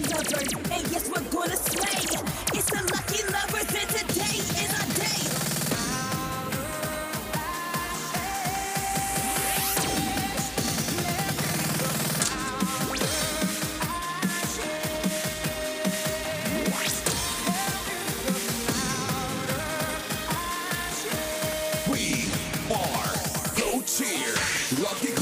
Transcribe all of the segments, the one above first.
lovers. And yes, we're gonna slay. It's the lucky lovers, and today is our day. We are Procheer, Lucky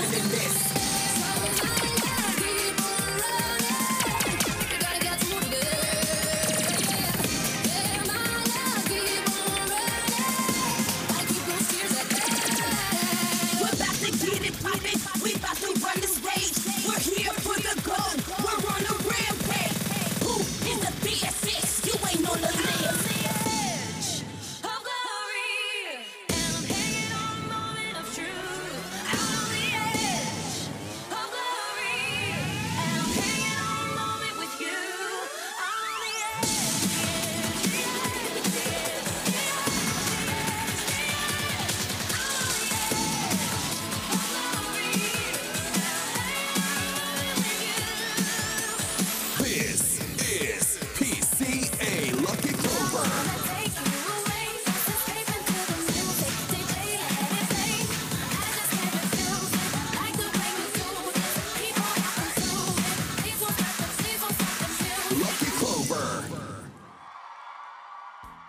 Thank you.